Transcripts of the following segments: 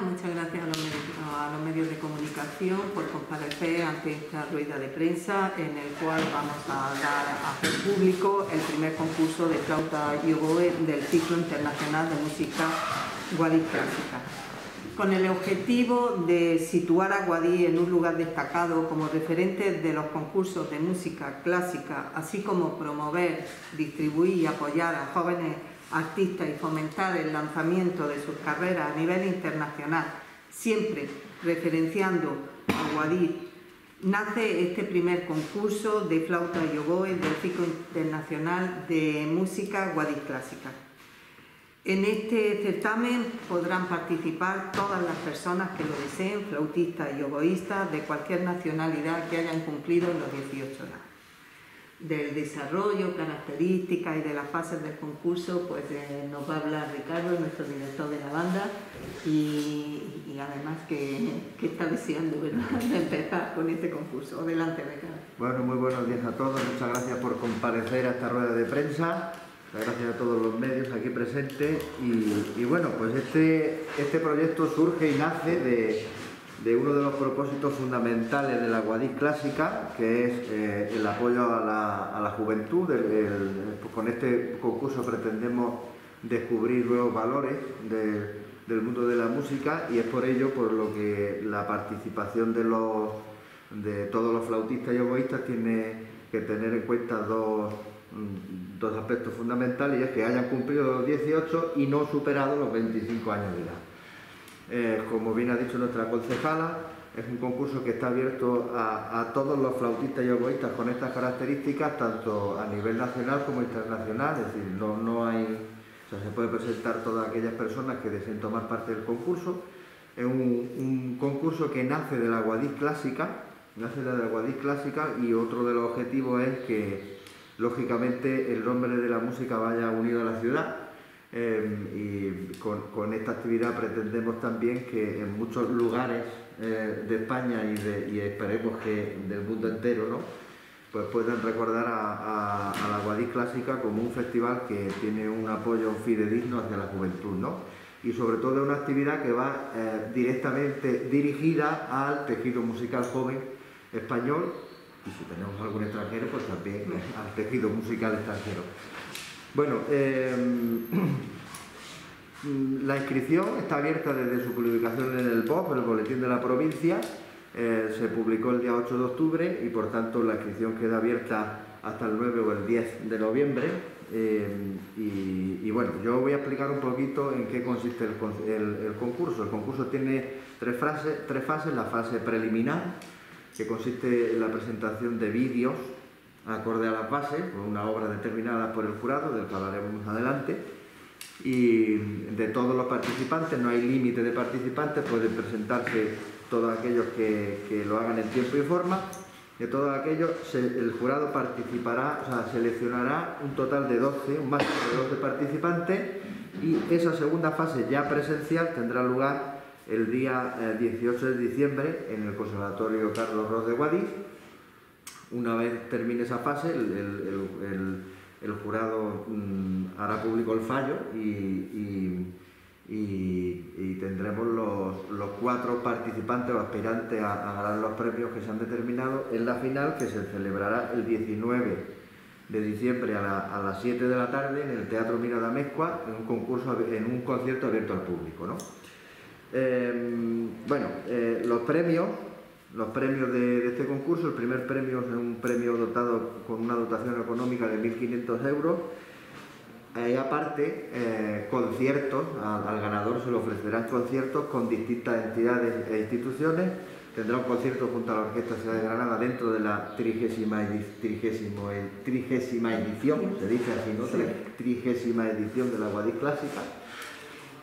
muchas gracias a los, medios, de comunicación por comparecer ante esta rueda de prensa en el cual vamos a dar a público el primer concurso de flauta y oboe del ciclo internacional de música Guadix clásica. Con el objetivo de situar a Guadix en un lugar destacado como referente de los concursos de música clásica, así como promover, distribuir y apoyar a jóvenes artistas y fomentar el lanzamiento de sus carreras a nivel internacional, siempre referenciando a Guadix, nace este primer concurso de flauta y oboe del ciclo internacional de música Guadix clásica. En este certamen podrán participar todas las personas que lo deseen, flautistas y oboístas de cualquier nacionalidad que hayan cumplido los 18 años del desarrollo, características y de las fases del concurso, pues eh, nos va a hablar Ricardo, nuestro director de la banda, y, además que, está deseando ¿verdad? empezar con este concurso. Adelante, Ricardo. Bueno, muy buenos días a todos, muchas gracias por comparecer a esta rueda de prensa. Gracias a todos los medios aquí presentes y, y bueno, pues este, este proyecto surge y nace de, de uno de los propósitos fundamentales de la Guadix clásica, que es eh, el apoyo a la, juventud. Con este concurso pretendemos descubrir nuevos valores del mundo de la música y es por ello por lo que la participación de, los, de todos los flautistas y oboístas tiene que tener en cuenta dos, dos aspectos fundamentales y es que hayan cumplido los 18 y no superado los 25 años de edad. Eh, como bien ha dicho nuestra concejala, es un concurso que está abierto a, todos los flautistas y oboístas con estas características, tanto a nivel nacional como internacional, es decir, no, hay, se puede presentar todas aquellas personas que deseen tomar parte del concurso. Es un, concurso que nace de la Guadix clásica, nace de la Guadix clásica y otro de los objetivos es que, lógicamente, el nombre de la música vaya unido a la ciudad Em, y con, esta actividad pretendemos también que en muchos lugares eh, de España y, esperemos que del mundo entero, ¿no? pues puedan recordar a, la Guadix Clásica como un festival que tiene un apoyo fidedigno hacia la juventud, ¿no? Y sobre todo una actividad que va eh, directamente dirigida al tejido musical joven español y si tenemos algún extranjero, pues también al tejido musical extranjero. Bueno, em, la inscripción está abierta desde su publicación en el en el Boletín de la Provincia. Eh, se publicó el día 8 de octubre y por tanto la inscripción queda abierta hasta el 9 o el 10 de noviembre. Em, y, bueno, yo voy a explicar un poquito en qué consiste el, concurso. El concurso tiene tres, tres fases. La fase preliminar, que consiste en la presentación de vídeos acorde a las bases, con una obra determinada por el jurado, del que hablaremos más adelante, y de todos los participantes, no hay límite de participantes, pueden presentarse todos aquellos que, lo hagan en tiempo y forma, de todos aquellos el jurado participará, o sea, seleccionará un total de 12, un máximo de 12 participantes, y esa segunda fase ya presencial tendrá lugar el día 18 eh, de diciembre en el Conservatorio Carlos Ross de Guadix, una vez termine esa fase, el, jurado mm, hará público el fallo y, tendremos los, cuatro participantes o aspirantes a, ganar los premios que se han determinado en la final que se celebrará el 19 de diciembre a, las 7 de la tarde en el Teatro Mirada Mezcua en un concurso, en un concierto abierto al público. Em, bueno, eh, los premios los premios de, este concurso. El primer premio es un premio dotado con una dotación económica de 1.500 euros. Y aparte, eh, conciertos, al, ganador se le ofrecerán conciertos con distintas entidades e instituciones. Tendrá un concierto junto a la Orquesta Ciudad de Granada dentro de la trigésima, trigésima edición, se dice así, ¿no? Trigésima edición de la Guadix Clásica,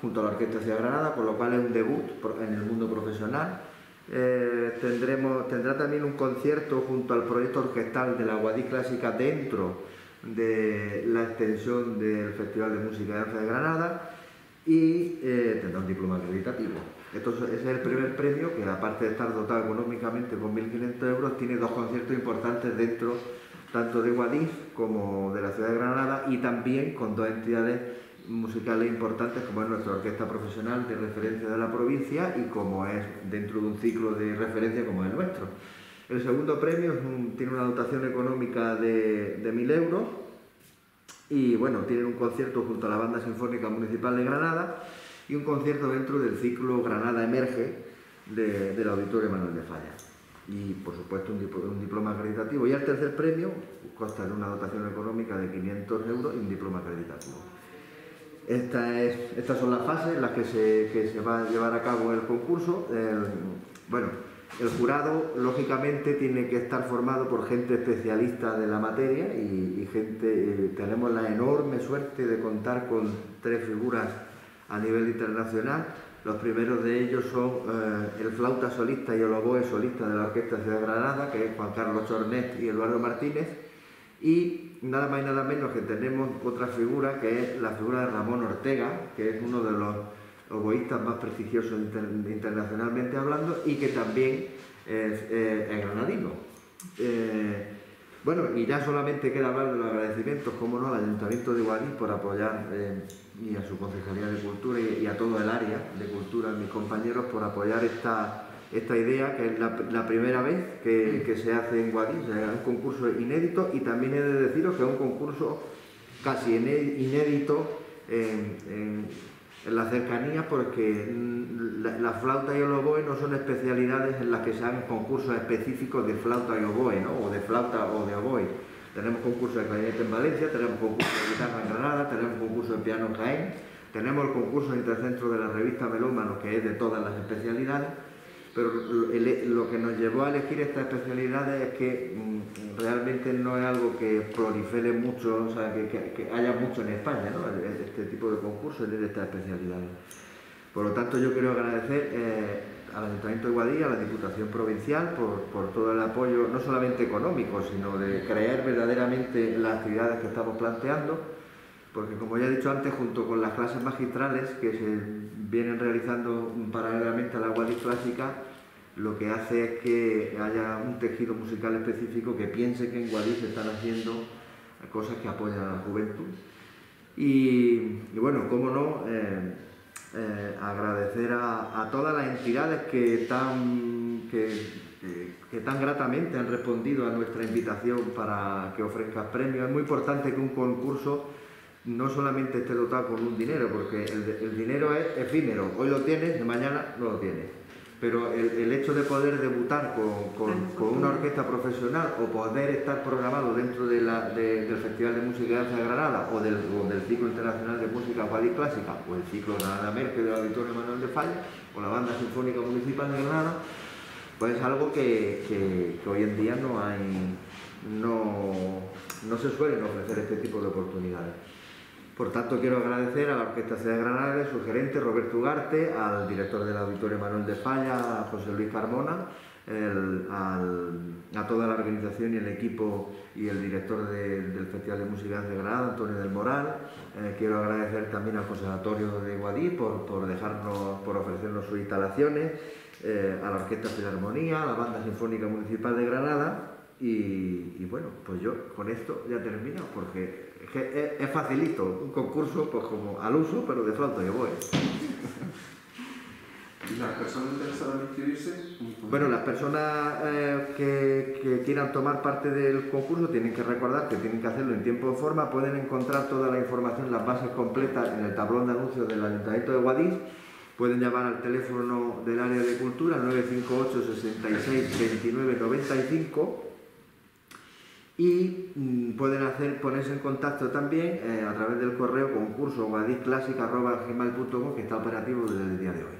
junto a la Orquesta Ciudad de Granada, con lo cual es un debut en el mundo profesional eh, tendremos, tendrá también un concierto junto al proyecto orquestal de la Guadix Clásica dentro de la extensión del Festival de Música y Danza de Granada y eh, tendrá un diploma acreditativo. Ese es el primer premio que aparte de estar dotado económicamente con 1.500 euros tiene dos conciertos importantes dentro tanto de Guadix como de la ciudad de Granada y también con dos entidades musicales importantes como es nuestra orquesta profesional de referencia de la provincia y como es dentro de un ciclo de referencia como es el nuestro. El segundo premio tiene una dotación económica de, de 1.000 euros y bueno, tienen un concierto junto a la Banda Sinfónica Municipal de Granada y un concierto dentro del ciclo Granada Emerge del Auditorio Manuel de Falla. Y por supuesto un, un diploma acreditativo. Y el tercer premio consta de una dotación económica de 500 euros y un diploma acreditativo. Esta es, estas son las fases en las que se, que se, va a llevar a cabo el concurso. bueno, el jurado, lógicamente, tiene que estar formado por gente especialista de la materia y, gente, eh, tenemos la enorme suerte de contar con tres figuras a nivel internacional. Los primeros de ellos son eh, el flauta solista y el oboe solista de la Orquesta Ciudad de Granada, que es Juan Carlos Chornet y Eduardo Martínez. Y nada más y nada menos que tenemos otra figura, que es la figura de Ramón Ortega, que es uno de los oboístas más prestigiosos internacionalmente hablando y que también es, eh, granadino. Eh, bueno, y ya solamente queda hablar de los agradecimientos, como no, al Ayuntamiento de Guadix por apoyar, eh, y a su Concejalía de Cultura y, a todo el área de Cultura, a mis compañeros, por apoyar esta, esta idea, que es la, primera vez que, se hace en Guadix, es un concurso inédito y también he de deciros que es un concurso casi inédito en en la cercanía porque la, flauta y el oboe no son especialidades en las que se hagan concursos específicos de flauta y oboe, ¿no? o de flauta o de oboe. Tenemos concursos de clarinete en Valencia, tenemos concursos de guitarra en Granada, tenemos concursos de piano en Jaén, tenemos el concurso intercentro de la revista Melómano, que es de todas las especialidades, pero lo que nos llevó a elegir estas especialidades es que mm, realmente no es algo que prolifere mucho, o sea, que, haya mucho en España, ¿no? este tipo de concursos de estas especialidades. Por lo tanto, yo quiero agradecer eh, al Ayuntamiento de Guadilla, a la Diputación Provincial, por, todo el apoyo, no solamente económico, sino de creer verdaderamente las actividades que estamos planteando, porque como ya he dicho antes, junto con las clases magistrales que se vienen realizando paralelamente a la Guadix clásica, lo que hace es que haya un tejido musical específico que piense que en Guadix se están haciendo cosas que apoyan a la juventud. Y, bueno, cómo no, eh, eh, agradecer a, todas las entidades que tan, que, que tan gratamente han respondido a nuestra invitación para que ofrezca premios. Es muy importante que un concurso no solamente esté dotado con un dinero, porque el, dinero es efímero, hoy lo tienes, mañana no lo tienes. Pero el, hecho de poder debutar con, una orquesta profesional o poder estar programado dentro del Festival de Música de Danza de Granada o del, Ciclo Internacional de Música Guadix Clásica o el Ciclo Granada Merkel del Auditorio Manuel de Falla o la Banda Sinfónica Municipal de Granada, pues es algo que, hoy en día no hay, no, no se suelen ofrecer este tipo de oportunidades. Por tanto, quiero agradecer a la Orquesta Ciudad de Granada, su gerente Roberto Ugarte, al director del Auditorio Manuel de Falla, a José Luis Carmona, a toda la organización y el equipo y el director del Festival de Música de Granada, Antonio del Moral. Eh, quiero agradecer también al Conservatorio de Guadí por, dejarnos, por ofrecernos sus instalaciones, eh, a la Orquesta Filarmonía, a la Banda Sinfónica Municipal de Granada y, bueno, pues yo con esto ya termino porque es, facilito, un concurso pues como al uso, pero de flauta y oboe. ¿Y las personas interesadas en inscribirse? Bueno, las personas eh, que, quieran tomar parte del concurso tienen que recordar que tienen que hacerlo en tiempo y forma. Pueden encontrar toda la información, las bases completas en el tablón de anuncios del Ayuntamiento de Guadix. Pueden llamar al teléfono del área de cultura 958 66 29 95 y mm, pueden hacer, ponerse en contacto también eh, a través del correo concurso guadisclásica.gmail.com que está operativo desde el día de hoy.